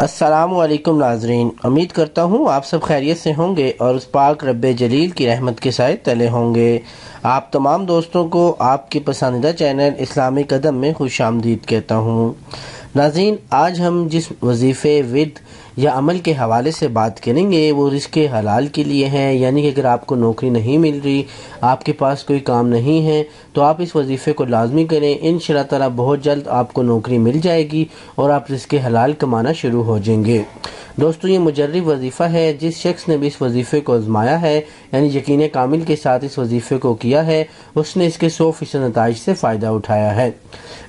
السلام علیکم ناظرین۔ امید کرتا ہوں آپ سب خیریت سے ہوں گے اور اس پاک رب جلیل کی رحمت کے سائے تلے ہوں گے۔ آپ تمام دوستوں کو آپ کے پسندیدہ چینل اسلامی قدم میں خوش آمدید کہتا ہوں۔ ناظرین، آج ہم جس وظیفے، ود یا عمل کے حوالے سے بات کریں گے، وہ رزق حلال کے لیے ہیں۔ یعنی کہ اگر آپ کو نوکری نہیں مل رہی، آپ کے پاس کوئی کام نہیں ہے، تو آپ اس وظیفے کو لازمی کریں۔ ان شاء اللہ تعالیٰ بہت جلد آپ کو نوکری مل جائے گی اور آپ رزق حلال کمانا شروع ہو جائیں گے۔ دوستو، یہ مجرب وظیفہ ہے جس شخص نے بھی اس وظیفے کو آزمایا ہے یعنی یقین کامل کے ساتھ اس وظیفے کو کیا ہے، اس نے اس کے سو فیصد نتائج سے فائدہ اٹھایا ہے۔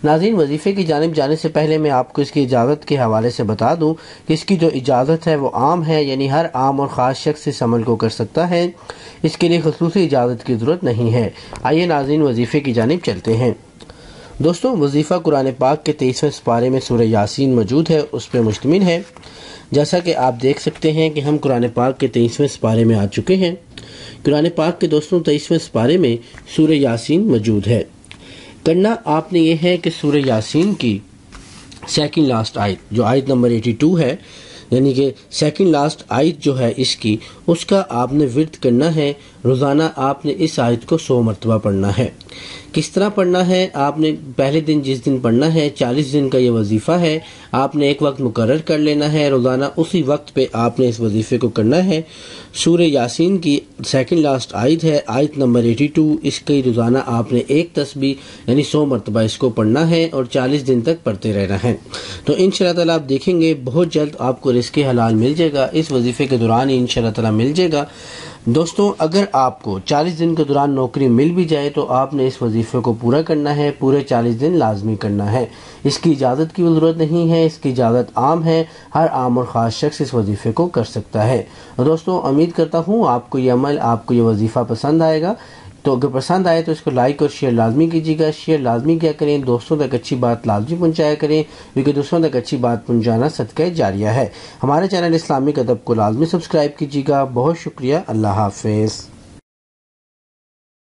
ناظرین، وظیفے کی جانب جانے سے پہلے میں آپ کو اس کی اجازت کے حوالے سے بتا دوں کہ اس کی جو اجازت ہے وہ عام ہے یعنی ہر عام اور خاص شخص اس عمل کو کر سکتا ہے۔ اس کے لیے خصوصی اجازت کی ضرورت نہیں ہے۔ آئیے ناظرین، وظیفے کی جانب چلتے ہیں۔ دوستوں وظیفہ قرآن پاک کے تیسویں سپارے میں سورہ یاسین موجود ہے، اس پہ مشتمل ہے۔ جیسا کہ آپ دیکھ سکتے ہیں کہ ہم قرآن پاک کے تیسویں سپارے میں آ چکے ہیں۔ قرآن پاک کے دوستوں تیسویں سپارے میں سورہ یاسین موجود ہے۔ کرنا آپ نے یہ ہے کہ سورہ یاسین کی سیکنڈ لاسٹ آیت، جو آیت نمبر ایٹی ٹو ہے یعنی کہ سیکنڈ لاسٹ آیت جو ہے اس کی، اس کا آپ نے ورد کرنا ہے، روزانہ آپ نے اس آیت کو سو مرتبہ پڑھنا ہے۔ کس طرح پڑھنا ہے؟ آپ نے پہلے دن جس دن پڑھنا ہے، چالیس دن کا یہ وظیفہ ہے۔ آپ نے ایک وقت مقرر کر لینا ہے، روزانہ اسی وقت پہ آپ نے اس وظیفے کو کرنا ہے۔ سورہ یاسین کی سیکنڈ لاسٹ آیت ہے، آیت نمبر ایٹی ٹو اس کی روزانہ آپ نے ایک تسبیح یعنی سو مرتبہ اس کو پڑھنا ہے اور چالیس دن تک پڑھتے رہنا ہے۔ تو ان شاء اللہ تعالیٰ آپ دیکھیں گے، بہت جلد آپ کو رزق حلال مل جائے گا۔ اس وظیفے کے دوران ہی ان شاء اللہ تعالیٰ مل جائے گا۔ دوستوں اگر آپ کو چالیس دن کے دوران نوکری مل بھی جائے تو آپ نے اس وظیفے کو پورا کرنا ہے، پورے چالیس دن لازمی کرنا ہے۔ اس کی اجازت کی ضرورت نہیں ہے، اس کی اجازت عام ہے، ہر عام اور خاص شخص اس وظیفے کو کر سکتا ہے۔ دوستوں امید کرتا ہوں آپ کو یہ عمل، آپ کو یہ وظیفہ پسند آئے گا۔ تو اگر پسند آئے تو اس کو لائک اور شیئر لازمی کیجیے گا۔ شیئر لازمی کیا کریں؟ دوستوں تک اچھی بات لازمی پہنچایا کریں، کیونکہ دوستوں تک اچھی بات پہنچانا صدقہ جاریہ ہے۔ ہمارے چینل اسلامی ادب کو لازمی سبسکرائب کیجیے گا۔ بہت شکریہ۔ اللہ حافظ۔